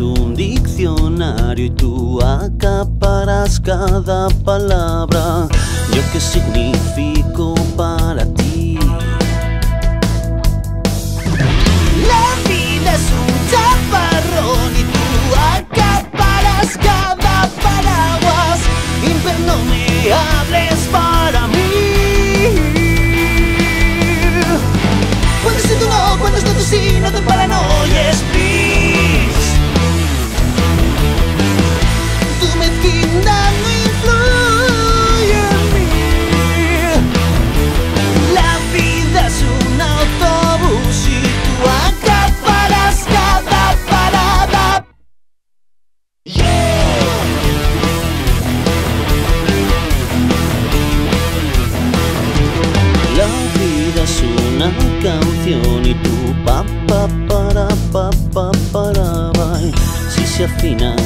un diccionario y tú acaparas cada palabra. Yo qué significo para canción y tu pa pa para pa pa para bye. Si se afinan